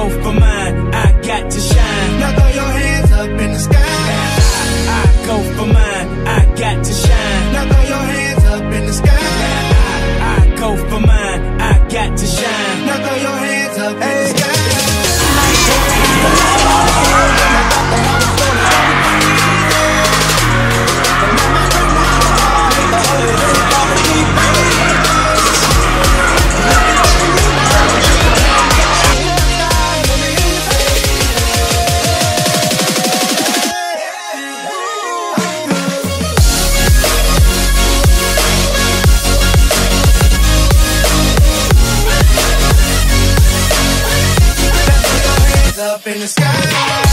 go for up in the sky.